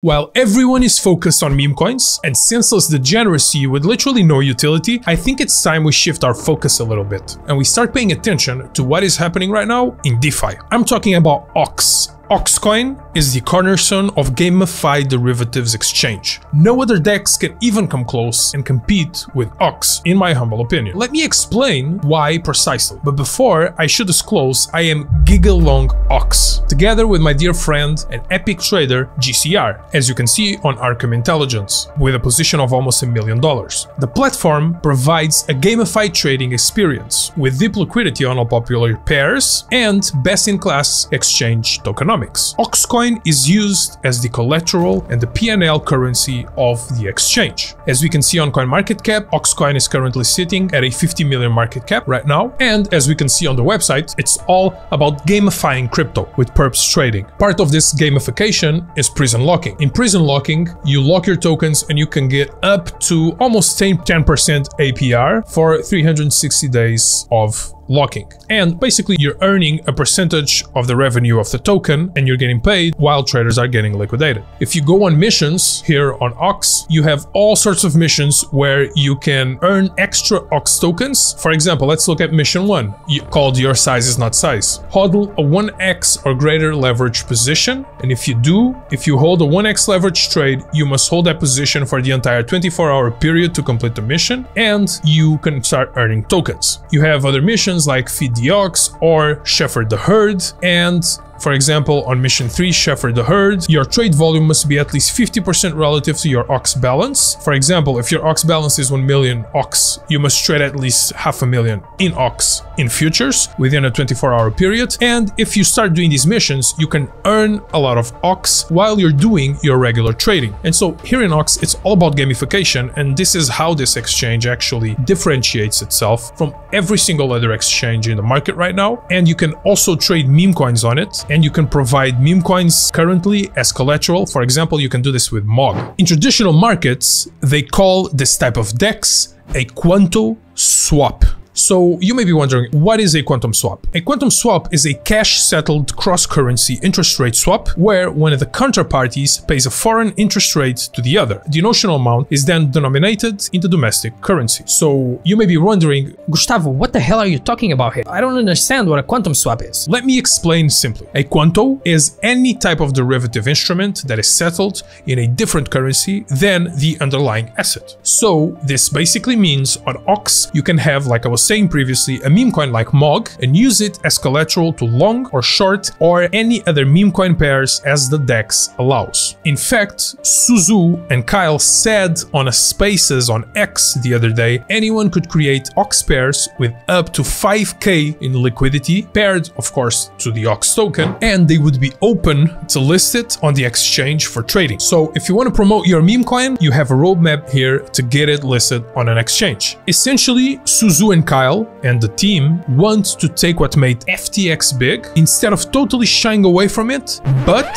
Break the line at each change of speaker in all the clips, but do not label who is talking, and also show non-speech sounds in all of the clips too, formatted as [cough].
While everyone is focused on meme coins and senseless degeneracy with literally no utility, I think it's time we shift our focus a little bit and we start paying attention to what is happening right now in DeFi. I'm talking about OX, Oxcoin is the cornerstone of gamified derivatives exchange. No other DEX can even come close and compete with Ox, in my humble opinion. Let me explain why precisely. But before, I should disclose I am Gigalong Ox, together with my dear friend and epic trader GCR, as you can see on Arkham Intelligence, with a position of almost a million dollars. The platform provides a gamified trading experience, with deep liquidity on all popular pairs and best-in-class exchange tokenomics economics. Oxcoin is used as the collateral and the PNL currency of the exchange. As we can see on CoinMarketCap, Oxcoin is currently sitting at a 50 million market cap right now. And as we can see on the website, it's all about gamifying crypto with perps trading. Part of this gamification is prison locking. In prison locking, you lock your tokens and you can get up to almost 10% APR for 360 days of locking. And basically you're earning a percentage of the revenue of the token and you're getting paid while traders are getting liquidated. If you go on missions here on Ox, you have all sorts of missions where you can earn extra Ox tokens. For example, let's look at mission one called Your Size is Not Size. Hodl a 1x or greater leverage position. And if you do, if you hold a 1x leverage trade, you must hold that position for the entire 24 hour period to complete the mission and you can start earning tokens. You have other missions like Feed the Ox or Shepherd the Herd, and for example, on mission 3, Shepherd the Herd, your trade volume must be at least 50% relative to your OX balance. For example, if your OX balance is 1 million OX, you must trade at least half a million in OX in futures within a 24-hour period. And if you start doing these missions, you can earn a lot of OX while you're doing your regular trading. And so here in OX, it's all about gamification, and this is how this exchange actually differentiates itself from every single other exchange in the market right now. And you can also trade meme coins on it and you can provide meme coins currently as collateral. For example, you can do this with MOG. In traditional markets, they call this type of DEX a Quanto swap. So you may be wondering, what is a quanto swap? A quanto swap is a cash-settled cross-currency interest rate swap where one of the counterparties pays a foreign interest rate to the other. The notional amount is then denominated in the domestic currency. So you may be wondering,
Gustavo, what the hell are you talking about here? I don't understand what a quanto swap is.
Let me explain simply. A quanto is any type of derivative instrument that is settled in a different currency than the underlying asset. So this basically means on OX you can have, like I was saying previously, a meme coin like MOG and use it as collateral to long or short or any other meme coin pairs as the DEX allows. In fact, Su Zhu and Kyle said on a spaces on X the other day, anyone could create OX pairs with up to 5k in liquidity, paired of course to the OX token, and they would be open to list it on the exchange for trading. So if you want to promote your meme coin, you have a roadmap here to get it listed on an exchange. Essentially, Su Zhu and Kyle Kyle and the team want to take what made FTX big instead of totally shying away from it, but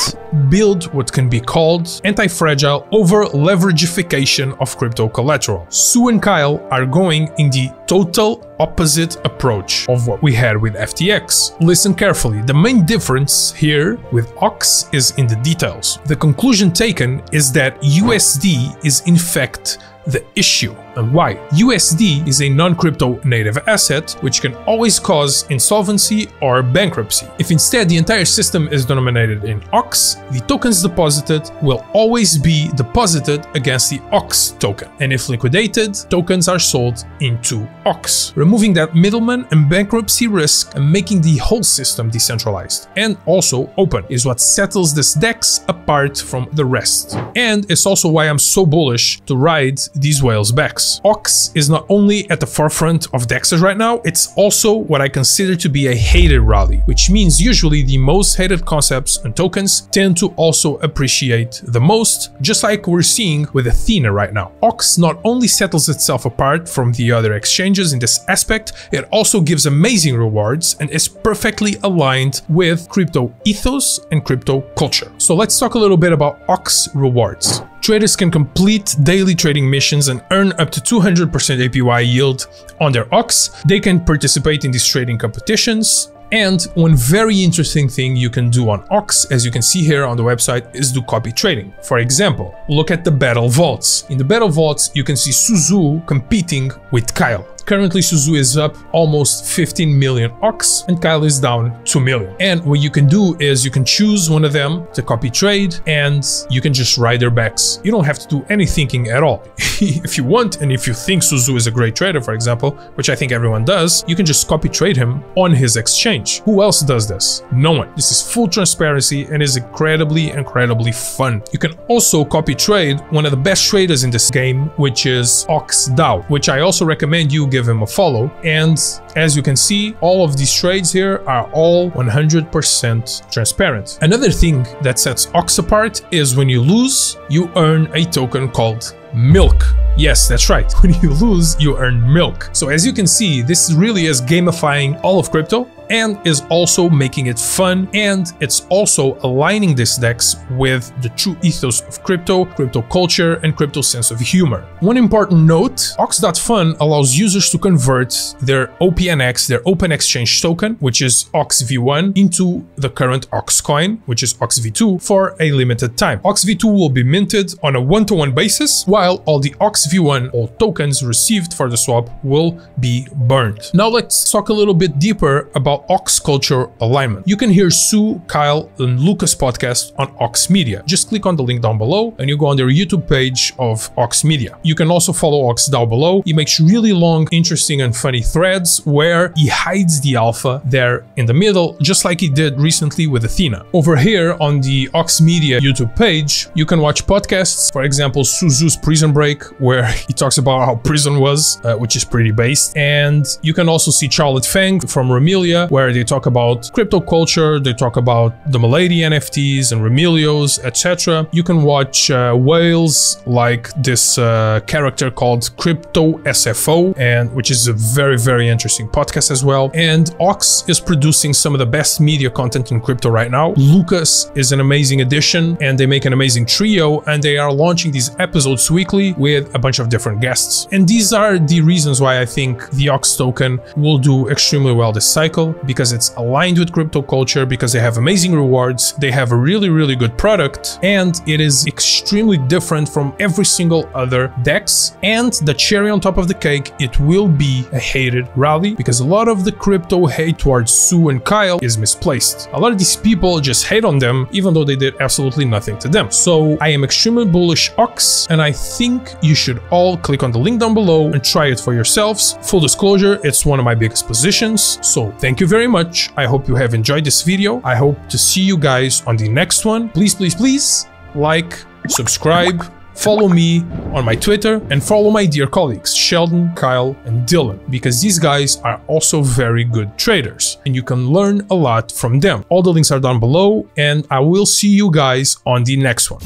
build what can be called anti-fragile over-leveragification of crypto collateral. Su and Kyle are going in the total opposite approach of what we had with FTX. Listen carefully, the main difference here with OX is in the details. The conclusion taken is that USD is in fact the issue and why. USD is a non-crypto native asset which can always cause insolvency or bankruptcy. If instead the entire system is denominated in OX, the tokens deposited will always be deposited against the OX token. And if liquidated, tokens are sold into OX, removing that middleman and bankruptcy risk and making the whole system decentralized. And also open is what settles this DEX apart from the rest. And it's also why I'm so bullish to ride these whales back. Ox is not only at the forefront of DEXs right now, it's also what I consider to be a hated rally, which means usually the most hated concepts and tokens tend to also appreciate the most, just like we're seeing with Ethena right now. Ox not only settles itself apart from the other exchanges in this aspect, it also gives amazing rewards and is perfectly aligned with crypto ethos and crypto culture. So let's talk a little bit about Ox rewards. Traders can complete daily trading missions and earn up to 200% APY yield on their OX. They can participate in these trading competitions, And one very interesting thing you can do on Ox, as you can see here on the website, is do copy trading. For example, look at the battle vaults. In the battle vaults, you can see Su Zhu competing with Kyle. Currently, Su Zhu is up almost 15 million ox and Kyle is down 2 million. And what you can do is you can choose one of them to copy trade and you can just ride their backs. You don't have to do any thinking at all. [laughs] if you want and if you think Su Zhu is a great trader, for example, which I think everyone does, you can just copy trade him on his exchange. Who else does this? No one. This is full transparency and is incredibly, incredibly fun. You can also copy trade one of the best traders in this game, which is Ox DAO, which I also recommend you give him a follow. And as you can see, all of these trades here are all 100% transparent. Another thing that sets Ox apart is when you lose, you earn a token called milk. Yes, that's right. [laughs] When you lose, you earn milk. So as you can see, this really is gamifying all of crypto and is also making it fun and it's also aligning this DEX with the true ethos of crypto, crypto culture and crypto sense of humor. One important note, Ox.fun allows users to convert their OPNX, their Open Exchange token, which is OXV1, into the current Ox coin, which is OXV2, for a limited time. OXV2 will be minted on a one-to-one -one basis, while all the OXV1 all tokens received for the swap will be burned. Now let's talk a little bit deeper about Ox Culture Alignment. You can hear Su, Kyle, and Lucas podcast on Ox Media. Just click on the link down below and you go on their YouTube page of Ox Media. You can also follow Ox down below. He makes really long, interesting, and funny threads where he hides the alpha there in the middle, just like he did recently with Ethena. Over here on the Ox Media YouTube page, you can watch podcasts, for example, Su Zhu's Prison Break, where [laughs] he talks about how prison was, uh, which is pretty based. And you can also see Charlotte Fang from Remilia, where they talk about crypto culture, they talk about the Milady NFTs and Remilios, etc. You can watch uh, whales like this uh, character called Crypto SFO, and which is a very very interesting podcast as well. And Ox is producing some of the best media content in crypto right now. Lucas is an amazing addition, and they make an amazing trio, and they are launching these episodes weekly with a bunch of different guests. And these are the reasons why I think the Ox token will do extremely well this cycle because it's aligned with crypto culture, because they have amazing rewards, they have a really, really good product, and it is extremely different from every single other DEX. And the cherry on top of the cake, it will be a hated rally because a lot of the crypto hate towards Su and Kyle is misplaced. A lot of these people just hate on them, even though they did absolutely nothing to them. So I am extremely bullish Ox, and I think you should all click on the link down below and try it for yourselves. Full disclosure, it's one of my biggest positions. So thank you very much. I hope you have enjoyed this video. I hope to see you guys on the next one. Please, please, please like, subscribe, follow me on my Twitter, and follow my dear colleagues Sheldon, Kyle, and Dylan, because these guys are also very good traders, and you can learn a lot from them. All the links are down below, and I will see you guys on the next one.